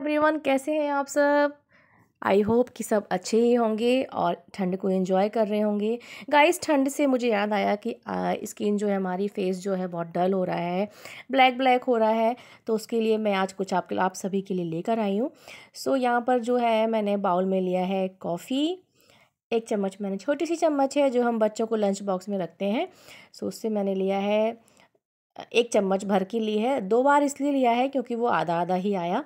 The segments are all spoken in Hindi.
एवरीवन कैसे हैं आप सब? आई होप कि सब अच्छे ही होंगे और ठंड को एंजॉय कर रहे होंगे। गाइस ठंड से मुझे याद आया कि स्किन जो है हमारी फेस जो है बहुत डल हो रहा है ब्लैक ब्लैक हो रहा है। तो उसके लिए मैं आज कुछ आपके आप सभी के लिए लेकर आई हूँ। सो so, यहाँ पर जो है मैंने बाउल में लिया है कॉफ़ी एक चम्मच मैंने छोटी सी चम्मच है जो हम बच्चों को लंच बॉक्स में रखते हैं। सो so, उससे मैंने लिया है एक चम्मच भर के ली है। दो बार इसलिए लिया है क्योंकि वो आधा आधा ही आया।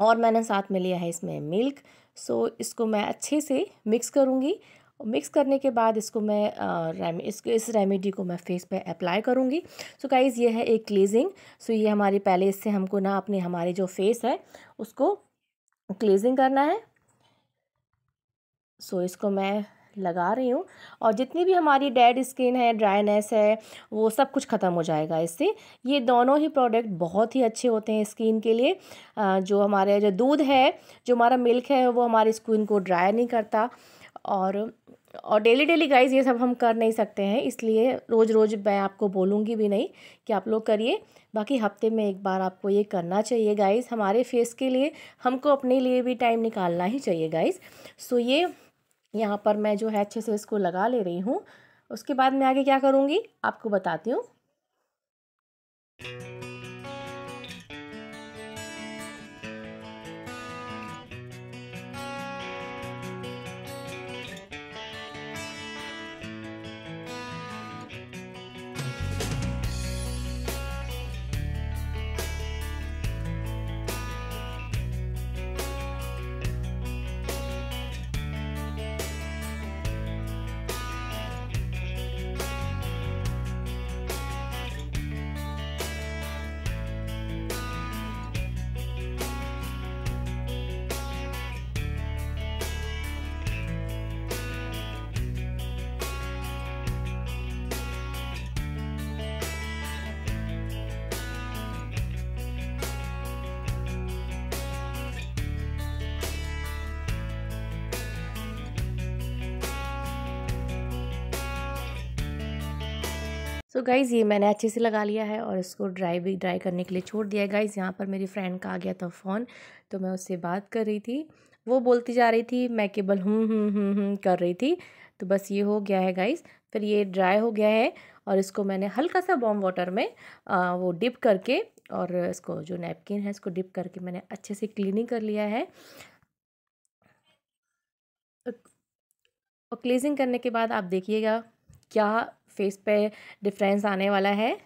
और मैंने साथ में लिया है इसमें मिल्क। सो, इसको मैं अच्छे से मिक्स करूँगी। मिक्स करने के बाद इसको मैं रेम, इसको, इस रेमेडी को मैं फेस पे अप्लाई करूँगी। सो गाइज़ ये है एक क्लीजिंग। सो, ये हमारे, पहले इससे हमको ना अपने, हमारे जो फेस है, उसको क्लीजिंग करना है। सो, इसको मैं लगा रही हूँ। और जितनी भी हमारी डेड स्किन है ड्राइनेस है, वो सब कुछ ख़त्म हो जाएगा इससे। ये दोनों ही प्रोडक्ट बहुत ही अच्छे होते हैं स्किन के लिए। जो हमारे जो दूध है, जो हमारा मिल्क है, वो हमारी स्किन को ड्राई नहीं करता। और और डेली डेली गाइज़ ये सब हम कर नहीं सकते हैं, इसलिए रोज़ रोज़ मैं आपको बोलूँगी भी नहीं कि आप लोग करिए। बाकी हफ़्ते में एक बार आपको ये करना चाहिए गाइज़ हमारे फेस के लिए हमको अपने लिए भी टाइम निकालना ही चाहिए गाइज़ सो ये यहाँ पर मैं जो है अच्छे से इसको लगा ले रही हूँ। उसके बाद मैं आगे क्या करूँगी? आपको बताती हूँ। सो so गाइज़ ये मैंने अच्छे से लगा लिया है और इसको ड्राई भी ड्राई करने के लिए छोड़ दिया है। गाइज़ यहाँ पर मेरी फ्रेंड का आ गया था फ़ोन तो मैं उससे बात कर रही थी। वो बोलती जा रही थी मैं केवल हूँ हूँ हूँ हूँ कर रही थी। तो बस ये हो गया है गाइज़ फिर ये ड्राई हो गया है और इसको मैंने हल्का सा बॉम वाटर में आ, वो डिप करके और इसको जो नैपकिन है इसको डिप करके मैंने अच्छे से क्लीनिंग कर लिया है। और क्लीजिंग करने के बाद आप देखिएगा क्या फेस पे डिफरेंस आने वाला है।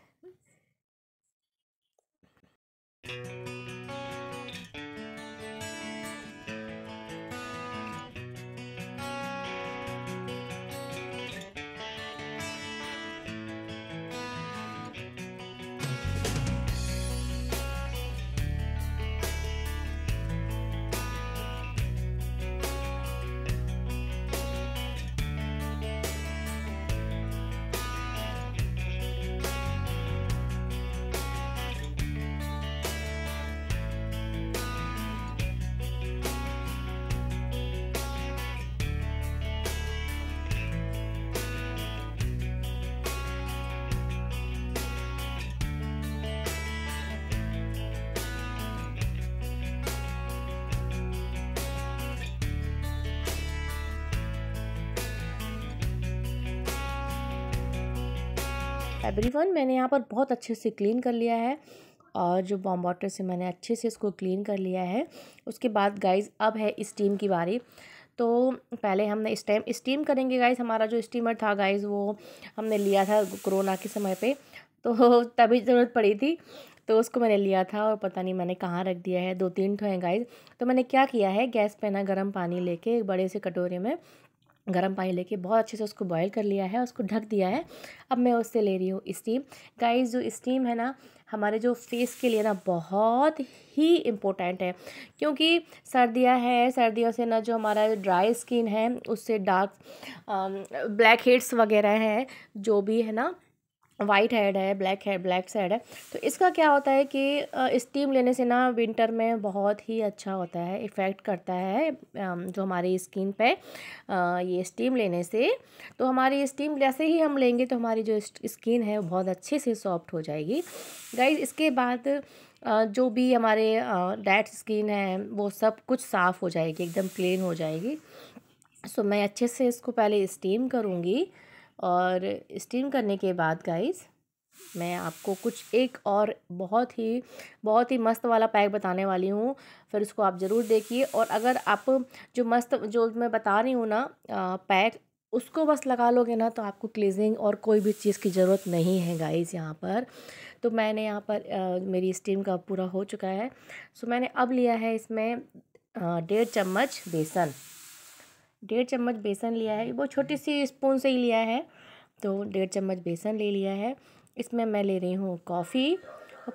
एवरीवन, मैंने यहाँ पर बहुत अच्छे से क्लीन कर लिया है और जो बॉम वाटर से मैंने अच्छे से इसको क्लीन कर लिया है। उसके बाद गाइस अब है स्टीम की बारी। तो पहले हमने इस टाइम स्टीम करेंगे गाइस हमारा जो स्टीमर था गाइस वो हमने लिया था कोरोना के समय पे। तो तभी ज़रूरत पड़ी थी तो उसको मैंने लिया था और पता नहीं मैंने कहाँ रख दिया है। दो तीन ठो हैं गाइस तो मैंने क्या किया है, गैस पे ना गर्म पानी लेके एक बड़े से कटोरे में गर्म पानी लेके बहुत अच्छे से उसको बॉईल कर लिया है, उसको ढक दिया है। अब मैं उससे ले रही हूँ स्टीम गाइस जो स्टीम है ना, हमारे जो फेस के लिए ना बहुत ही इम्पोर्टेंट है। क्योंकि सर्दियाँ हैं, सर्दियों से ना जो हमारा ड्राई स्किन है, उससे डार्क ब्लैक हेड्स वगैरह हैं, जो भी है ना वाइट हेड है ब्लैक हेड ब्लैक साइड है। तो इसका क्या होता है कि स्टीम लेने से ना विंटर में बहुत ही अच्छा होता है इफ़ेक्ट करता है जो हमारी स्किन पे ये स्टीम लेने से। तो हमारी स्टीम जैसे ही हम लेंगे तो हमारी जो स्किन है वो बहुत अच्छे से सॉफ्ट हो जाएगी। गाइज़ इसके बाद जो भी हमारे डेड स्किन है, वो सब कुछ साफ़ हो जाएगी, एकदम क्लीन हो जाएगी। सो मैं अच्छे से इसको पहले स्टीम करूँगी। और स्टीम करने के बाद गाइस मैं आपको कुछ एक और बहुत ही बहुत ही मस्त वाला पैक बताने वाली हूँ। फिर उसको आप ज़रूर देखिए और अगर आप जो मस्त जो मैं बता रही हूँ ना पैक उसको बस लगा लोगे ना तो आपको क्लीजिंग और कोई भी चीज़ की ज़रूरत नहीं है गाइस यहाँ पर। तो मैंने यहाँ पर आ, मेरी स्टीम का पूरा हो चुका है। सो मैंने अब लिया है इसमें डेढ़ चम्मच बेसन। डेढ़ चम्मच बेसन लिया है। वो छोटी सी स्पून से ही लिया है। तो डेढ़ चम्मच बेसन ले लिया है। इसमें मैं ले रही हूँ कॉफ़ी।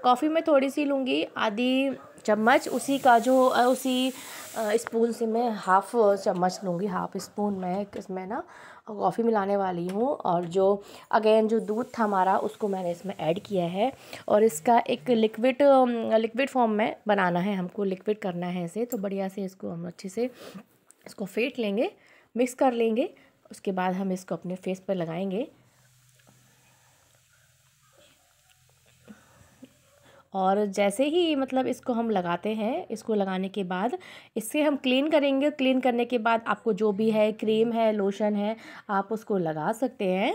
कॉफ़ी में थोड़ी सी लूँगी आधी चम्मच। उसी का जो, उसी स्पून से मैं हाफ़ चम्मच लूँगी। हाफ़ स्पून मैं इसमें ना कॉफ़ी मिलाने वाली हूँ। और जो, अगेन जो दूध था हमारा, उसको मैंने इसमें ऐड किया है। और इसका एक लिक्विड लिक्विड फॉर्म में बनाना है। हमको लिक्विड करना है इसे। तो बढ़िया से इसको हम अच्छे से इसको फेंट लेंगे मिक्स कर लेंगे, उसके बाद हम इसको अपने फेस पर लगाएँगे। और जैसे ही मतलब इसको हम लगाते हैं, इसको लगाने के बाद इससे हम क्लीन करेंगे। क्लीन करने के बाद आपको जो भी है क्रीम है लोशन है, आप उसको लगा सकते हैं।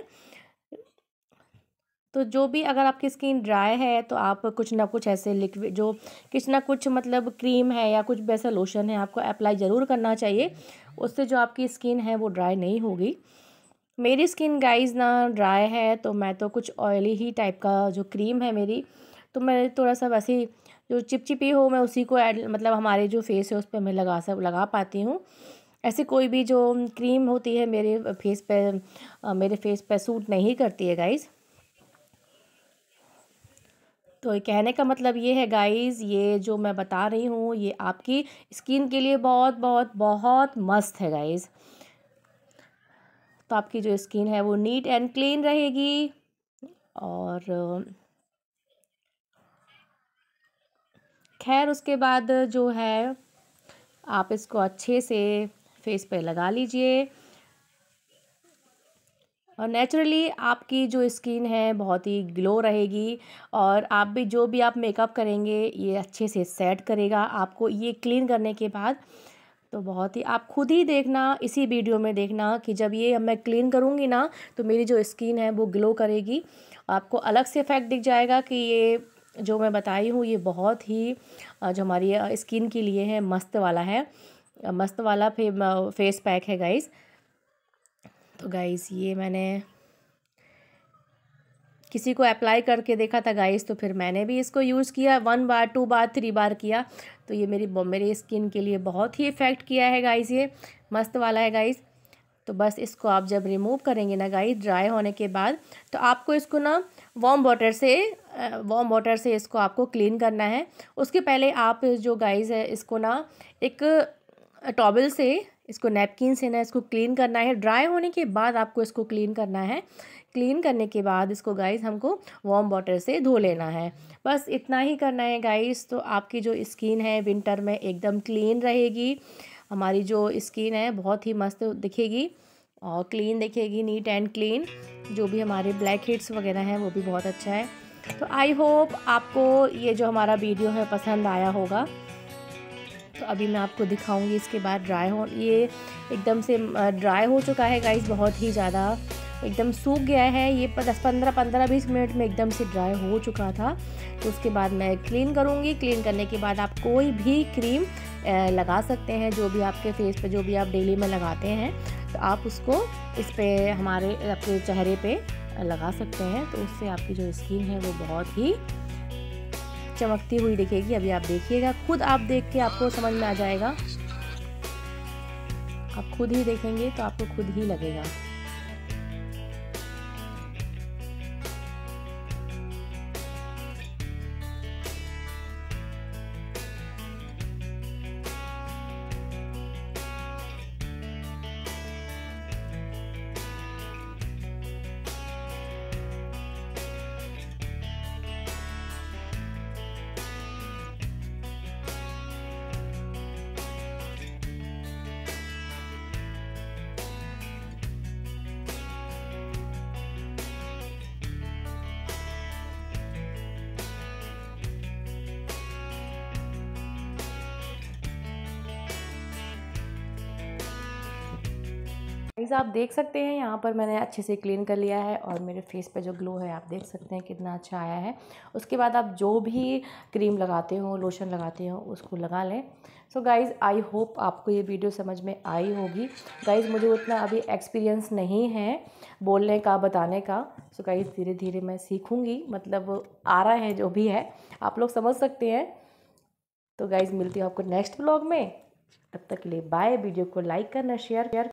तो जो भी अगर आपकी स्किन ड्राई है तो आप कुछ ना कुछ ऐसे लिक्विड जो कुछ ना कुछ मतलब क्रीम है या कुछ वैसा लोशन है, आपको अप्लाई ज़रूर करना चाहिए। उससे जो आपकी स्किन है, वो ड्राई नहीं होगी। मेरी स्किन गाइज़ ना ड्राई है तो मैं तो कुछ ऑयली ही टाइप का जो क्रीम है मेरी तो मैं थोड़ा सा वैसे जो चिपचिपी हो, मैं उसी को ऐड मतलब हमारे जो फेस है, उस पर मैं लगा सब लगा पाती हूँ। ऐसे कोई भी जो क्रीम होती है, मेरे फेस पे मेरे फेस पे सूट नहीं करती है गाइज़ तो कहने का मतलब ये है गाइस ये जो मैं बता रही हूँ, ये आपकी स्किन के लिए बहुत बहुत बहुत मस्त है गाइस तो आपकी जो स्किन है वो नीट एंड क्लीन रहेगी और, खैर, उसके बाद जो है, आप इसको अच्छे से फेस पे लगा लीजिए। और नेचुरली आपकी जो स्किन है बहुत ही ग्लो रहेगी और आप भी जो भी आप मेकअप करेंगे ये अच्छे से सेट करेगा। आपको ये क्लीन करने के बाद तो बहुत ही आप खुद ही देखना इसी वीडियो में देखना कि जब ये मैं क्लीन करूँगी ना तो मेरी जो स्किन है वो ग्लो करेगी। आपको अलग से इफ़ेक्ट दिख जाएगा कि ये जो मैं बताई हूँ ये बहुत ही जो हमारी स्किन के लिए है मस्त वाला है। मस्त वाला फे, फेस पैक है गाइज़ तो गाइस ये मैंने किसी को अप्लाई करके देखा था गाइस तो फिर मैंने भी इसको यूज़ किया वन बार टू बार थ्री बार किया। तो ये मेरी मेरी स्किन के लिए बहुत ही इफ़ेक्ट किया है गाइस ये मस्त वाला है गाइस तो बस इसको आप जब रिमूव करेंगे ना गाइस ड्राई होने के बाद तो आपको इसको ना वार्म वाटर से वार्म वाटर से इसको आपको क्लीन करना है। उसके पहले आप जो गाइस है, इसको ना एक टॉबल से, इसको नैपकिन से ना इसको क्लीन करना है। ड्राई होने के बाद आपको इसको क्लीन करना है। क्लीन करने के बाद इसको गाइस हमको वार्म वाटर से धो लेना है। बस इतना ही करना है गाइस तो आपकी जो स्किन है विंटर में एकदम क्लीन रहेगी। हमारी जो स्किन है, बहुत ही मस्त दिखेगी और क्लीन दिखेगी नीट एंड क्लीन जो भी हमारे ब्लैक हेड्स वगैरह हैं, वो भी बहुत अच्छा है। तो आई होप आपको ये जो हमारा वीडियो है, पसंद आया होगा। तो अभी मैं आपको दिखाऊँगी इसके बाद ड्राई हो ये एकदम से ड्राई हो चुका है गाइस बहुत ही ज़्यादा एकदम सूख गया है। ये दस, पंद्रह पंद्रह, बीस मिनट में एकदम से ड्राई हो चुका था। तो उसके बाद मैं क्लीन करूँगी। क्लीन करने के बाद आप कोई भी क्रीम लगा सकते हैं, जो भी आपके फेस पे, जो भी आप डेली में लगाते हैं। तो आप उसको इस पर हमारे, अपने चेहरे पे लगा सकते हैं। तो उससे आपकी जो स्किन है, वो बहुत ही चमकती हुई दिखेगी। अभी आप देखिएगा। खुद आप देख के आपको समझ में आ जाएगा। आप खुद ही देखेंगे तो आपको खुद ही लगेगा। गाइस आप देख सकते हैं, यहाँ पर मैंने अच्छे से क्लीन कर लिया है और मेरे फेस पे जो ग्लो है, आप देख सकते हैं कितना अच्छा आया है। उसके बाद आप जो भी क्रीम लगाते हो लोशन लगाते हो, उसको लगा लें। सो गाइज़ आई होप आपको ये वीडियो समझ में आई होगी। गाइज़ मुझे उतना अभी एक्सपीरियंस नहीं है बोलने का, बताने का। सो so गाइज़ धीरे धीरे मैं सीखूँगी मतलब आ रहा है जो भी है। आप लोग समझ सकते हैं। तो गाइज़ मिलती हूँ आपको नेक्स्ट ब्लॉग में। तब तक के लिए बाय वीडियो को लाइक करना शेयर